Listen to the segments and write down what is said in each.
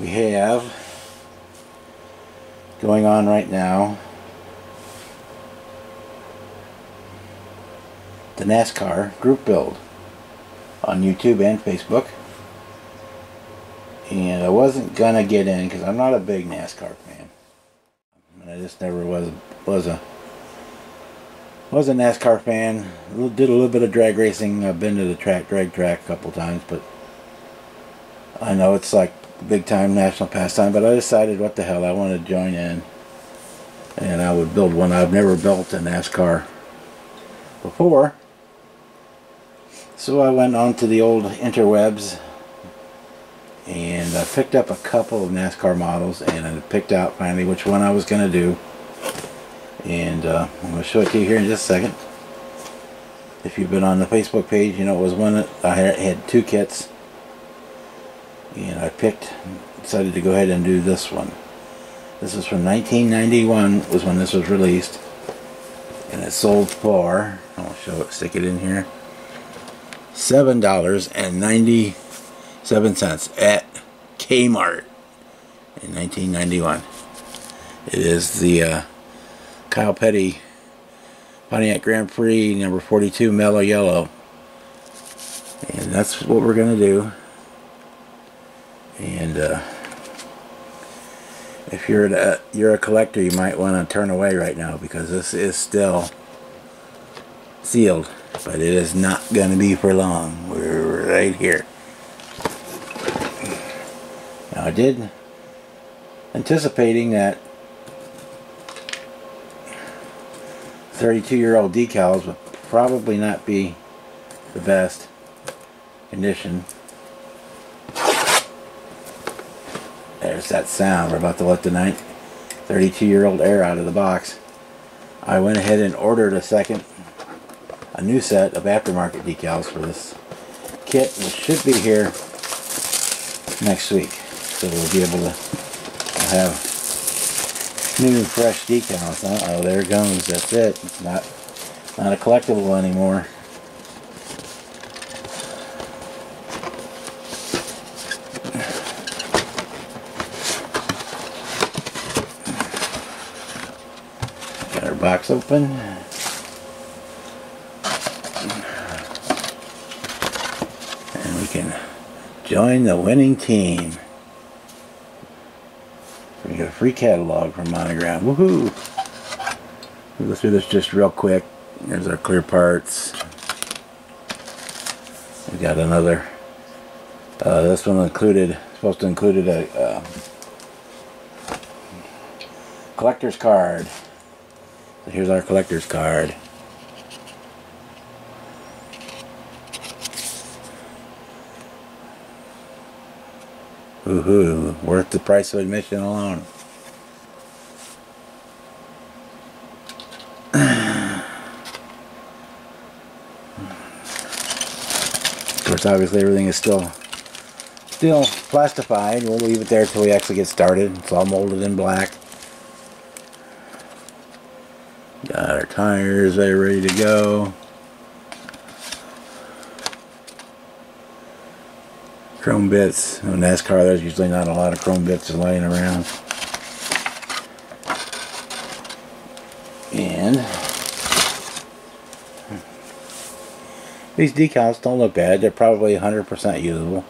we have going on right now the NASCAR group build on YouTube and Facebook. And I wasn't gonna get in because I'm not a big NASCAR fan. I just never was was a was a NASCAR fan. Did a little bit of drag racing. I've been to the track drag track a couple times but I know it's like big time national pastime, but I decided what the hell, I want to join in. And I would build one. I've never built a NASCAR before. So I went on to the old interwebs and I picked up a couple of NASCAR models and I picked out finally which one I was going to do. And uh, I'm going to show it to you here in just a second. If you've been on the Facebook page, you know it was one that I had two kits and I picked decided to go ahead and do this one. This is from 1991 was when this was released. And it sold for I'll show it stick it in here seven dollars and 97 cents at Kmart in 1991 it is the uh, Kyle Petty Pontiac Grand Prix number 42 mellow yellow. And that's what we're gonna do and uh, if you're a, you're a collector you might want to turn away right now because this is still sealed but it is not going to be for long. We're right here. Now I did anticipating that 32 year old decals would probably not be the best condition There's that sound. We're about to let the 32 year old air out of the box. I went ahead and ordered a second, a new set of aftermarket decals for this kit, which should be here next week. So we'll be able to have new fresh decals. Oh, there goes. That's it. It's not, not a collectible anymore. Box open. And we can join the winning team. We get a free catalog from Monogram. Woohoo! We'll go through this just real quick. There's our clear parts. We got another. Uh, this one included, supposed to included a uh, collector's card. Here's our collector's card. Woohoo, worth the price of admission alone. of course, obviously everything is still still plastified. We'll leave it there until we actually get started. It's all molded in black. Got our tires there ready to go. Chrome bits. On NASCAR there's usually not a lot of chrome bits laying around. And these decals don't look bad. They're probably 100% usable.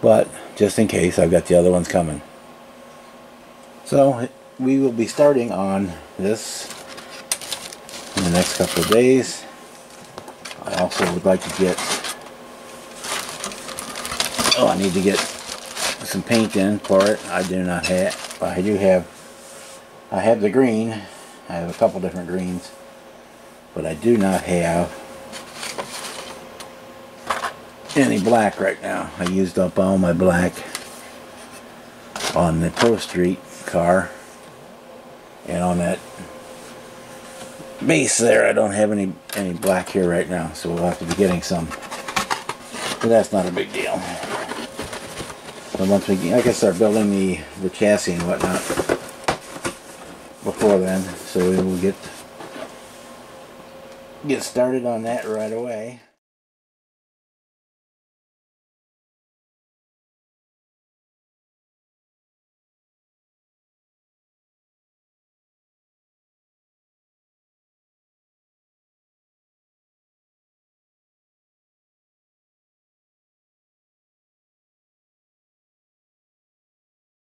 But just in case, I've got the other ones coming. So we will be starting on this in the next couple of days. I also would like to get oh I need to get some paint in for it. I do not have I do have I have the green. I have a couple different greens. But I do not have any black right now. I used up all my black on the Pro Street car and on that base there I don't have any any black here right now so we'll have to be getting some. But that's not a big deal. So once we I can start building the the chassis and whatnot before then so we will get get started on that right away